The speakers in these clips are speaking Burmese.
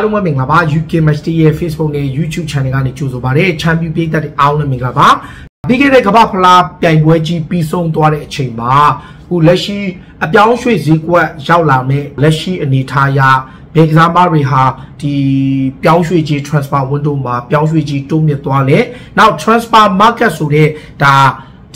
အားလုံးပဲမင်္ဂလာပါ UK Match ရဲ့ Facebook နဲ့ YouTube Channel ကနေကြိုဆိုပါရစေချန်ပီယံပြည်သက်တွေအားလုံးမင်္ဂလာပါပြီးခဲ့တဲ့ကမ္ဘာဖလားပြိုင်ပွဲကြီးပြီးဆုံးသွားတဲ့အချိန်မှာအခုလက်ရှိအပြောင်းရွှေ့ဈေးကွက်ရောက်လာမဲ့လက်ရှိအနေအထားအရဘယ်ကစားမတွေဟာဒီပြောင်းရွှေ့ကြီး transfer window မှာပြောင်းရွှေ့ကြီးတိုးမြင့်သွားလဲနောက် transfer market ဆိုတဲ့ဒါ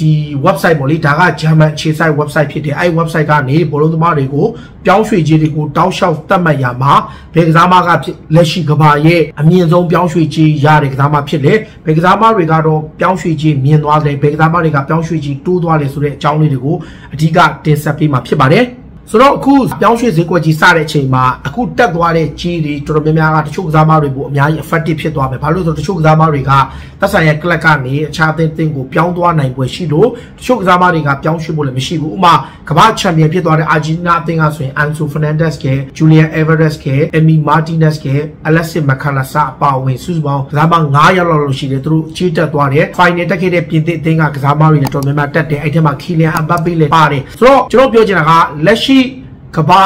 ဒီ website ပေါ့လေဒါက German အခြေစိုက် website ဖြစ်တယ်အဲ့ website ကနေဘောလုံးသမားတွေကိုပြောင်းရွှေ့ခြင်းတွေကိုတောက်လျှောက်သတ်မှတ်ရမှာဘယ်ကစားမကလက်ရှိကဘာရဲ့အမြင့်ဆုံးပြောင်းရွှေ့ခြင်းရတဲ့ကစားမဖြစ်လေဘယ်ကစားမတွေကတော့ပြောင်းရွှေ့ခြင်းမြင်သွားတယ်ဘယ်ကစားမတွေကပြောင်းရွှေ့ခြင်းတိုးသွားတယ်ဆိုတဲ့အကြောင်းလေးတွေကိုအဓိကတင်ဆက်ပေးမှာဖြစ်ပါတယ် ဆိုတော့အခုပြောင်းရွှေ့ဈေးကွက်ကြီးစတဲ့အချိန်မှာအခုတက်သွားတဲ့ကြီးတွေတော်တော်များများကတချို့ကစားမတွေပိုအများကြီး effective ဖြစ်သွားမယ်ဘာလို့လဲဆိုတော့တချို့ကစားမတွေကသက်ဆိုင်ရာ club ကနေအခြားအသင်းအသင်းကိုပြောင်းသွားနိုင်ပွဲရှိလို့တချို့ကစားမတွေကပြောင်းရွှေ့ဖို့လည်းမရှိဘူးဥပမာကမ္ဘာချန်ပီယံဖြစ်သွားတဲ့ Argentina အသင်းကဆိုရင် Ansu Fernandez က Julian Alvarez က Emi Martinez က Alexis Makalasa အပါအဝင်စုစုပေါင်းကစားမ9ယောက်လောက်ရှိတယ်သူတို့အခြေတက်သွားတယ် final တက်ခဲ့တဲ့ပြင်သစ်အသင်းကကစားမတွေလည်းတော်တော်များများတက်တယ်အဲ့ထက်မှာ Kylian Mbappe လည်းပါတယ်ဆိုတော့ကျွန်တော်ပြောချင်တာကလက်ရှိ ကဘာ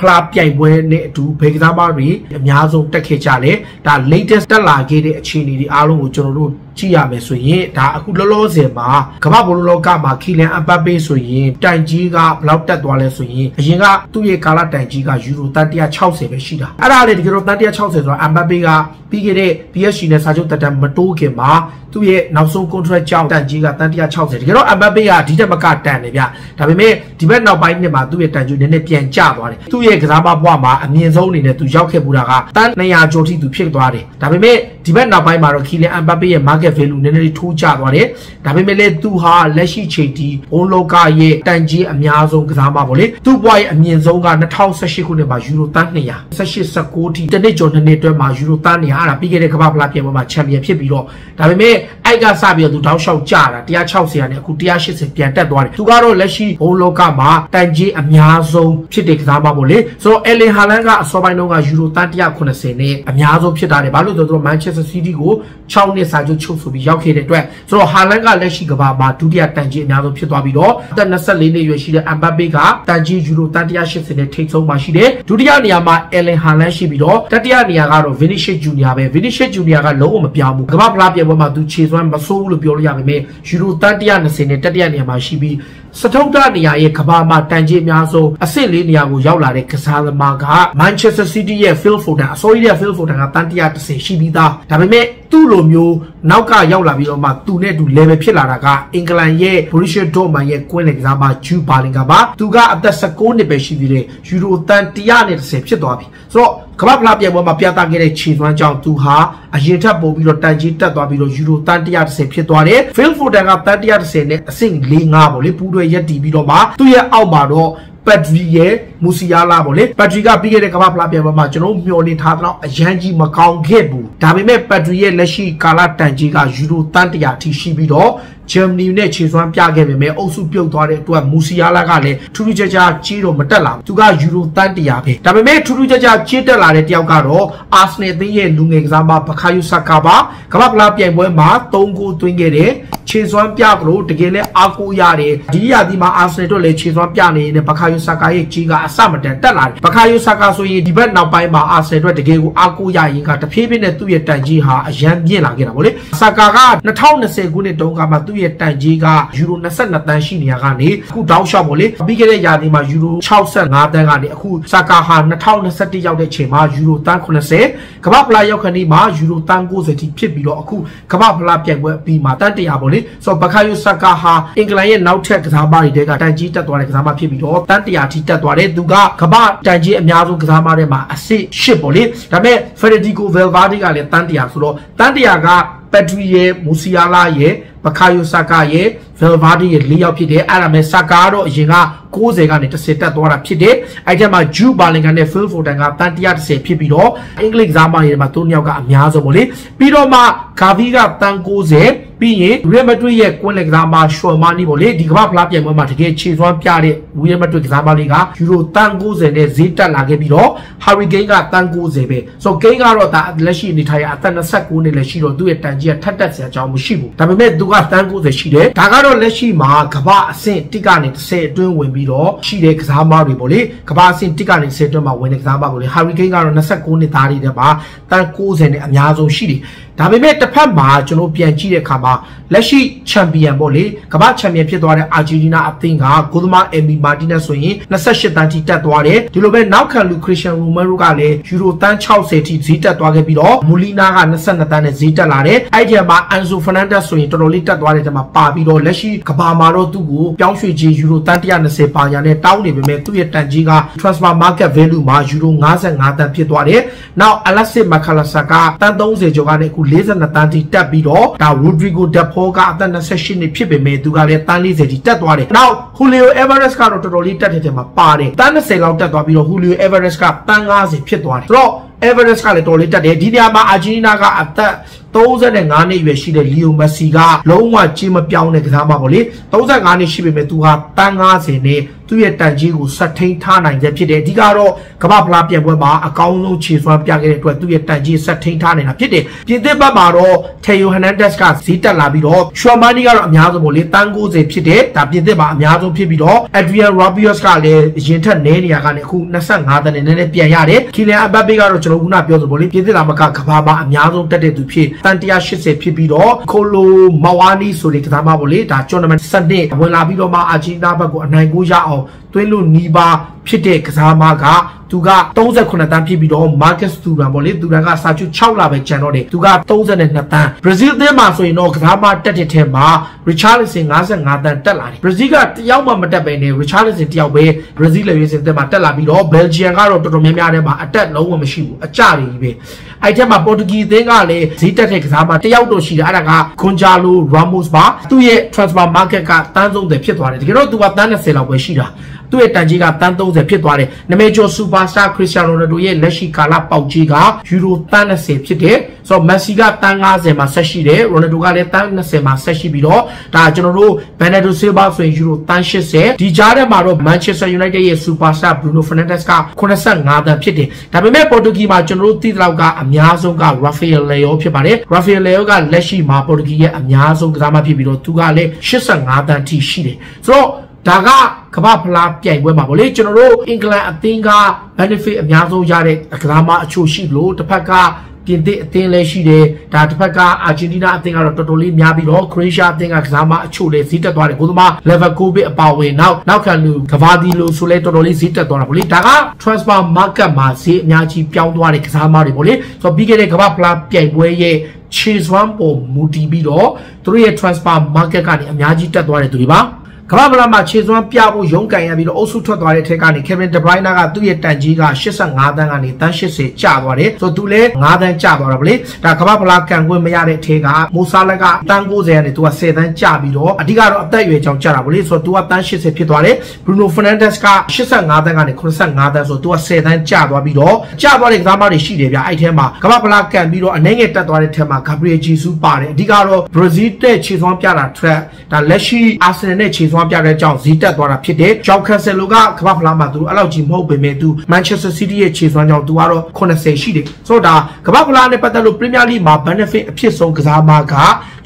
ဖလားပြိုင်ပွဲနဲ့အတူဘယ်ကစားမတွေအများဆုံးတက်ခဲ့ကြလဲဒါ latest တက်လာခဲ့တဲ့အခြေအနေတွေအားလုံးကိုကျွန်တော်တို့ ကြည့်ရမယ်ဆိုရင်ဒါအခုလောလောဆယ်မှာကမ္ဘာဘောလုံးလောကမှာခီလန်အပတ်ပေးဆိုရင်တိုင်ကြီးကဘယ်လောက်တက်သွားလဲဆိုရင်အရင်ကသူ့ရဲ့ကာလတိုင်ကြီးကယူရိုတန်160ပဲရှိတာအဲ့ဒါလေတကယ်တော့တန်160ဆိုတော့အပတ်ပေးကပြီးခဲ့တဲ့ PSG နဲ့စာချုပ်တက်တမတိုးခင်မှာသူ့ရဲ့နောက်ဆုံး contract ကြောင့်တန်ကြီးကတန်160တကယ်တော့အပတ်ပေးကဒီတက်မကတန်တယ်ဗျဒါပေမဲ့ဒီဘက်နောက်ပိုင်းနှစ်မှာသူ့ရဲ့တန်ကြီးနည်းနည်းပြန်ကျသွားတယ်သူ့ရဲ့ကစားမဘွားမှာအမြင့်ဆုံးအနေနဲ့သူရောက်ခဲ့ပူတာကတန်200ကျော်ထိသူဖြစ်သွားတယ်ဒါပေမဲ့ဒီဘက်နောက်ပိုင်းမှာတော့ခီလန်အပတ်ပေးရဲ့ market value နည်းနည်းလေးထိုးကျသွားတယ်ဒါပေမဲ့လည်းသူဟာလက်ရှိချိန်ထိဘုံလောကရဲ့တန်ကြီးအများဆုံးကစားမပေါ့လေသူ့ဘွားရဲ့အမြင့်ဆုံးက2018ခုနှစ်မှာယူရိုတန်း200 18 19ထိတနစ်ကျော်နှစ်နှစ်အတွင်းမှာယူရိုတန်း200အဲ့ဒါပြီးခဲ့တဲ့ကမ္ဘာဖလားပြင်ပွဲမှာချန်ပီယံဖြစ်ပြီးတော့ဒါပေမဲ့ အိုက်ကစပြီးတော့သူတောက်လျှောက်ကျတာ160ရာနဲ့အခု180ပြန်တက်သွားတယ်သူကတော့လက်ရှိဘုံလောကမှာတန်ကြီးအများဆုံးဖြစ်တဲ့ကစားမပေါ့လေဆိုတော့အယ်လင်ဟာလန်ကအစောပိုင်းတုန်းကယူရိုတန်း180နဲ့အများဆုံးဖြစ်တာတယ်ဘာလို့လဲဆိုတော့မန်ချက်စတာစီးတီးကို6နှစ်စာချုပ်ချုပ်ဆိုပြီးရောက်ခဲ့တဲ့အတွက်ဆိုတော့ဟာလန်ကလက်ရှိကဘာမှာဒုတိယတန်ကြီးအများဆုံးဖြစ်သွားပြီးတော့အသက်24နှစ်ရွယ်ရှိတဲ့အမ်ဘတ်ပေကတန်ကြီးယူရိုတန်180နဲ့ထိပ်ဆုံးမှာရှိတယ်ဒုတိယနေရာမှာအယ်လင်ဟာလန်ရှိပြီးတော့တတိယနေရာကတော့ဗီနီရှစ်ဂျူနီယာပဲဗီနီရှစ်ဂျူနီယာကလုံးဝမပြောင်းဘူးကမ္ဘာဖလားပြပွဲမှာသူခြေစွမ်းမဆိုးဘူးလို့ပြောလို့ရပါမယ်ယူရိုတန်120နဲ့တတိယနေရာမှာရှိပြီးစတုတ္တနေရာရဲ့ကဘာမှာတန်ကြီးအများဆုံးအဆင့်လေးနေရာကိုရောက်လာတဲ့ကစားသမားက Manchester City ရဲ့ Phil Foden အစိုးရရဲ့ Phil Foden ကတန်130ရှိပြီးသားဒါပေမဲ့သူ့လိုမျိုးနောက်ကရောက်လာပြီးတော့မှသူနဲ့တူ level ဖြစ်လာတာကအင်္ဂလန်ရဲ့ Borussia Dortmund ရဲ့ကွင်းလေကစားမဂျူဘာလင်ကပါသူကအသက်16နှစ်ပဲရှိသေးတယ်ယူရိုတန်130ဖြစ်သွားပြီဆိုတော့ကမ္ဘာဖလားပြိုင်ပွဲမှာပြသခဲ့တဲ့ခြေစွမ်းကြောင့်သူဟာအရင်ထက်ပိုပြီးတော့တန်ကြီးတက်သွားပြီးတော့ယူရိုတန်130ဖြစ်သွားတယ်။ Phil Foden ကတန်130နဲ့အဆင့်၄၅ပေါ့လေပူးတွဲရက်တည်ပြီးတော့မှသူ့ရဲ့အောက်မှာတော့ပတ်ဒရီရဲ့မူစီယာလာပေါ့လေပတ်ဒရီကပြီးခဲ့တဲ့ကမ္ဘာဖလားပြိုင်ပွဲမှာကျွန်တော်မျှော်လင့်ထားတော့အရန်ကြီးမကောင်းခဲ့ဘူးဒါပေမဲ့ပတ်ဒရီရဲ့လက်ရှိကာလတန်ကြီးကယူရိုတန်100အထိရှိပြီးတော့ဂျာမနီနဲ့ခြေစွမ်းပြခဲ့ပေမဲ့အုပ်စုပြုတ်သွားတဲ့အတွက်မူစီယာလာကလည်းထူးထူးခြားခြားကြီးတော့မတက်လာဘူးသူကယူရိုတန်100ပဲဒါပေမဲ့ထူးထူးခြားခြားကြီးတက်လာတဲ့တယောက်ကတော့အာဆနယ်အသင်းရဲ့လူငယ်ကစားမဘခါယူဆာကာပါကမ္ဘာဖလားပြိုင်ပွဲမှာ3ဂိုးသွင်းခဲ့တဲ့ ခြေစွမ်းပြကလို့တကယ်လဲအားကိုးရတယ်ဒီရာသီမှာအာဆနယ်တို့လည်းခြေစွမ်းပြနေနေတဲ့ဘခါယူဆာကာရဲ့ကြီးကအစမတန်တက်လာတယ်ဘခါယူဆာကာဆိုရင်ဒီဘက်နောက်ပိုင်းမှာအာဆနယ်တို့တကယ်ကိုအားကိုးရရင်ကတဖြည်းဖြည်းနဲ့သူ့ရဲ့တန်ကြီးဟာအရန်မြင့်လာခဲ့တာဗောလေဆာကာက2020ခုနှစ်တုန်းကမှသူ့ရဲ့တန်ကြီးကယူရို22တန်းရှိနေရကနေအခုတောက်လျှောက်ဗောလေပြီးခဲ့တဲ့ရာသီမှာယူရို65တန်းကနေအခုဆာကာဟာ2021ရောက်တဲ့ချိန်မှာယူရိုတန်း80ကမ္ဘာဖလားရောက်ခဏီမှာယူရိုတန်း90ထိဖြစ်ပြီးတော့အခုကမ္ဘာဖလားပြိုင်ပွဲအပြီးမှာတန်း100ဗောလေဆိုတော့ဘခါယိုဆာကာဟာအင်္ဂလန်ရဲ့နောက်ထပ်ကစားမတွေတဲကတန်ကြီးတက်သွားတဲ့ကစားမဖြစ်ပြီးတော့တန်း100ထိတက်သွားတယ်သူကကမ္ဘာတန်ကြီးအများဆုံးကစားမတွေမှာအဆင့်8ဗောလေဒါပေမဲ့ဖက်ဒရီကိုဗယ်ဗာဒီကလည်းတန်း100ဆိုတော့တန်း100ကပက်ထရီရဲ့မူစီယာလာရဲ့ဘခါယိုဆာကာရဲ့ဗယ်ဗာဒီရဲ့၄ယောက်ဖြစ်တယ်အဲ့ဒါမဲ့ဆာကာကတော့အရင်က90ကနေ10တက်သွားတာဖြစ်တယ်အဲ့ဒီမှာဂျူဘာလင်ကန်နဲ့ဖီလ်ဖိုတန်ကတန်130ဖြစ်ပြီးတော့အင်္ဂလိပ်ကစားမတွေမှာ၃ယောက်ကအများဆုံးပေါ့လေပြီးတော့မှဂါဗီကတန်90ပြီးရင်ရီယယ်မက်ဒရစ်ရဲ့ကွင်းလက်ကစားမရှော်မာနီပေါ့လေဒီကမ္ဘာဖလားပြိုင်ပွဲမှာတကယ်ခြေစွမ်းပြတဲ့ရီယယ်မက်ဒရစ်ကစားမလေးကယူရိုတန်90နဲ့ဈေးတက်လာခဲ့ပြီးတော့ဟာရီကိန်းကတန်90ပဲဆိုတော့ကိန်းကတော့ဒါလက်ရှိအနေထားရအသက်29နှစ်လည်းရှိတော့သူ့ရဲ့တန်ကြီးကထက်တက်စရာအကြောင်းမရှိဘူးဒါပေမဲ့သူကတန်90ရှိတယ်ဒါကတော့တော့လက်ရှိမှာကမ္ဘာအဆင့်1ကနေ10အတွင်းဝင်ပြီးတော့ရှိတဲ့ကစားမတွေပေါ့လေကမ္ဘာအဆင့်1ကနေ10အတွင်းမှာဝင်တဲ့ကစားမပေါ့လေဟာရီကိန်းကတော့29နှစ်သားတွေထဲမှာတန်90နဲ့အများဆုံးရှိတယ် ဒါပေမဲ့တစ်ဖက်မှာကျွန်တော်ပြန်ကြည့်တဲ့အခါမှာလက်ရှိချန်ပီယံပေါ့လေကမ္ဘာချန်ပီယံဖြစ်သွားတဲ့အာဂျင်တီးနားအသင်းကဂိုသမာအယ်မီမာတီနက်ဆိုရင်28တန်းထိတက်သွားတယ်ဒီလိုပဲနောက်ခံလူခရစ်စတန်ရိုမန်ရိုကလည်းယူရိုတန်း60ထိဈေးတက်သွားခဲ့ပြီးတော့မူလီနာက22တန်းနဲ့ဈေးတက်လာတယ်အဲ့ဒီမှာအန်ဆိုဖာနန်ဒက်ဆိုရင်တော်တော်လေးတက်သွားတဲ့ထဲမှာပါပြီးတော့လက်ရှိကမ္ဘာမှာတော့သူ့ကိုပြောင်းရွှေ့ခြင်းယူရိုတန်း120ပါညာနဲ့တောင်းနေပေမဲ့သူ့ရဲ့တန်ကြီးက transfer market value မှာယူရို55တန်းဖြစ်သွားတယ်နောက်အလက်စစ်မခလာဆာကတန်း30ကျော်ကနေအခု42တန်းထိတက်ပြီးတော့ဒါ Rodrigo De Paul ကအသက်28နှစ်ဖြစ်ပေမဲ့သူကလည်းတန်း40ထိတက်သွားတယ်နောက် Julio Alvarez ကတော့တော်တော်လေးတက်တဲ့ထဲမှာပါတယ်တန်း20လောက်တက်သွားပြီးတော့ Julio Alvarez ကတန်း50ဖြစ်သွားတယ်ဆိုတော့ Everest ကလည်းတော်လေးတက်တယ်ဒီနေရာမှာအာဂျင်တီးနာကအသက်35နှစ်အရွယ်ရှိတဲ့လီယိုမက်ဆီကလုံးဝကြီးမပြောင်းတဲ့ကစားမပေါ့လေ35နှစ်ရှိပေမဲ့သူဟာတန်း90နဲ့ သူ့ရဲ့တန်ကြီးကိုဆက်ထိန်ထားနိုင်တဲ့ဖြစ်တယ်အဓိကတော့ကမ္ဘာဖလားပြိုင်ပွဲမှာအကောင်းဆုံးခြေစွမ်းပြခဲ့တဲ့အတွက်သူ့ရဲ့တန်ကြီးဆက်ထိန်ထားနေတာဖြစ်တယ်ပြင်သစ်ဘက်မှာတော့ထေယိုဟန်နန်ဒက်စ်ကဈေးတက်လာပြီးတော့ရှွမ်မာနီကတော့အများဆုံးပေါ့လေတန်း90ဖြစ်တယ်ဒါပြင်သစ်မှာအများဆုံးဖြစ်ပြီးတော့အက်ဒရီယန်ရောဘီယော့စ်ကလည်းအရင်ထက်နည်းနေရကနေအခု25တန်းနဲ့နည်းနည်းပြန်ရတယ်ကီလန်အဘတ်ဘေးကတော့ကျွန်တော်ခုနပြောသလိုပေါ့လေပြင်သစ်လာမကကမ္ဘာမှာအများဆုံးတက်တဲ့သူဖြစ်တန်180ဖြစ်ပြီးတော့ခိုလိုမဝါနီဆိုတဲ့ကစားမပေါ့လေဒါ tournament စနစ်ဝင်လာပြီးတော့မှအာဂျင်တီးနားဘက်ကိုအနိုင်ကိုရအောင်သွင်းလို့နီးပါဖြစ်တဲ့ကစားမကသူက38တန်းဖြစ်ပြီးတော့ Marcus Thuram ပေါ့လေသူရန်ကစာချုပ်6လပဲကျန်တော့တယ်သူက32တန်း Brazil အသင်းမှာဆိုရင်တော့ကစားမတက်တဲ့ထဲမှာ Richarlison 55တန်းတက်လာတယ် Brazil ကတယောက်မှမတက်ပဲနေ Richarlison တယောက်ပဲ Brazil လေရွေးစင်အသင်းမှာတက်လာပြီးတော့ Belgium ကတော့တော်တော်များများထဲမှာအတက်လုံးဝမရှိဘူးအကြတွေကြီးပဲ အဲ့ထက်မှာပေါ်တူဂီအသင်းကလည်းဈေးတက်တဲ့ကစားမတယောက်တော့ရှိတယ်အဲ့ဒါက Gonzalo Ramos ပါသူ့ရဲ့ transfer market ကတန်းဆုံးတယ်ဖြစ်သွားတယ်တကယ်တော့သူကတန်း30လောက်ပဲရှိတာ သူ့ရဲ့တန်ကြီးကတန်း30ဖြစ်သွားတယ်နမေကျော်စူပါစတာခရစ္စတီယာနိုရိုနယ်ဒိုရဲ့လက်ရှိကာလပေါက်ကြီးကယူရိုတန်း30ဖြစ်တယ်ဆိုတော့မက်ဆီကတန်း90မှာဆက်ရှိတယ်ရိုနယ်ဒိုကလည်းတန်း20မှာဆက်ရှိပြီးတော့ဒါကျွန်တော်တို့ဘန်နက်ဒိုဆီလ်ဗာဆိုရင်ယူရိုတန်း80ဒီကြားထဲမှာတော့မန်ချက်စတာယူနိုက်တက်ရဲ့စူပါစတာဘရူနိုဖာနန်ဒက်စ်က85တန်းဖြစ်တယ်ဒါပေမဲ့ပေါ်တူဂီမှာကျွန်တော်တို့သိတဲ့လောက်ကအများဆုံးကရာဖီယယ်လေယိုဖြစ်ပါတယ်ရာဖီယယ်လေယိုကလက်ရှိမှာပေါ်တူဂီရဲ့အများဆုံးကစားမဖြစ်ပြီးတော့သူကလည်း85တန်းထိရှိတယ်ဆိုတော့ ဒါကကမ္ဘာဖလားပြိုင်ပွဲမှာဗောလေကျွန်တော်တို့အင်္ဂလန်အသင်းက benefit အများဆုံးရတဲ့ကစားမအချို့ရှိလို့တစ်ဖက်ကပြင်သစ်အသင်းလည်းရှိတယ်ဒါတစ်ဖက်ကအာဂျင်တီးနားအသင်းကတော့တော်တော်လေးများပြီးတော့ခရိုအေးရှားအသင်းကကစားမအချို့လည်းဈေးတက်သွားတယ်ကိုသမား level ကိုဗစ်အပါဝင်နောက်နောက်ခံလူကဘာဒီလိုဆိုလဲတော်တော်လေးဈေးတက်သွားတာဗောလေဒါက transfer market မှာဈေးအများကြီးပြောင်းသွားတဲ့ကစားမတွေဗောလေဆိုတော့ပြီးခဲ့တဲ့ကမ္ဘာဖလားပြိုင်ပွဲရဲ့ခြေစွမ်းပေါ်မူတည်ပြီးတော့သူတို့ရဲ့ transfer market ကနေအများကြီးတက်သွားတဲ့သူတွေပါ ကမ္ဘာဗလာမှာခြေစွမ်းပြဖို့ရုန်းကန်ရပြီးတော့အုပ်စုထွက်သွားတဲ့ထက်ကနေ Kevin De Bruyne ကသူ့ရဲ့တန်ကြီးက85တန်းကနေတန်း80ကျသွားတယ်ဆိုတော့သူလည်း9တန်းကျသွားတာဗလေဒါကမ္ဘာဗလာကန်ခွင့်မရတဲ့ထဲကမိုဆာလကတန်း90ကနေသူက10တန်းကျပြီးတော့အဓိကတော့အသက်အရွယ်ကြောင့်ကျတာဗလေဆိုတော့သူကတန်း80ဖြစ်သွားတယ် Bruno Fernandes က85တန်းကနေ85တန်းဆိုတော့သူက10တန်းကျသွားပြီးတော့ကျသွားတဲ့ကစားမတွေရှိတယ်ဗျအဲ့ထဲမှာကမ္ဘာဗလာကန်ပြီးတော့အနေငယ်တက်သွားတဲ့ထဲမှာ Gabriel Jesus ပါတယ်အဓိကတော့ Brazil တဲ့ခြေစွမ်းပြတာ track ဒါလက်ရှိ Arsenal နဲ့ခြေစွမ်းပြတဲ့ကြောင့်ဈေးတက်သွားတာဖြစ်တယ်။ဂျောက်ကန်ဆယ်လိုကကမ္ဘာဖလားမှာသူအဲ့လောက်ကြီးမဟုတ်ပေမဲ့သူမန်ချက်စတာစီးတီးရဲ့ခြေစွမ်းကြောင့်သူကတော့80ရှိတယ်။ဆိုတော့ဒါကမ္ဘာဖလားနဲ့ပတ်သက်လို့ပရီးမီယာလိမှာ benefit အဖြစ်ဆုံးကစားမက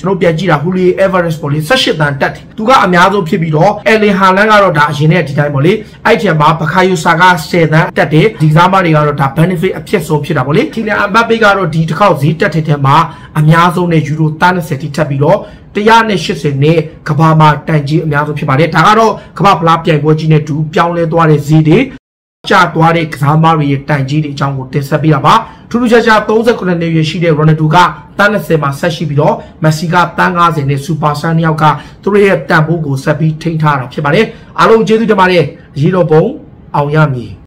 ကျွန်တော်ပြန်ကြည့်တာဟူလီအေဗာရက်စ်ပေါ့လေ18တန်တက်တယ်။သူကအများဆုံးဖြစ်ပြီးတော့အလင်ဟာလန်ကတော့ဒါအရင်နဲ့ဒီတိုင်းပေါ့လေ။အဲ့ထက်မှာဘခါယိုဆာက10တန်တက်တယ်။ဒီကစားမတွေကတော့ဒါ benefit အဖြစ်ဆုံးဖြစ်တာပေါ့လေ။ထီလန်အဘတ်ဘေးကတော့ဒီတစ်ခေါက်ဈေးတက်တဲ့ထဲမှာအများဆုံးနဲ့ယူရို30တိထပ်ပြီးတော့180နဲ့ကဘာမှာတန်ကြီးအများဆုံးဖြစ်ပါတယ်ဒါကတော့ကဘာဖလားပြိုင်ပွဲကြီးနဲ့တူပြောင်းလဲသွားတဲ့ဈေးတွေ ကျသွားတဲ့ကစားမတွေရဲ့တန်ကြီးတွေအကြောင်းကိုတင်ဆက်ပေးတာပါထူးထူးခြားခြား39နှစ်ရွယ်ရှိတဲ့ရိုနယ်ဒိုကတန်း30မှာဆက်ရှိပြီးတော့မက်ဆီကတန်း90နဲ့စူပါဆန်နှစ်ယောက်ကသူတို့ရဲ့တန်ဖိုးကိုဆက်ပြီးထိန်းထားတာဖြစ်ပါတယ်အားလုံးကျေးဇူးတင်ပါတယ်ရေတော်ဘုံအောင်ရမည်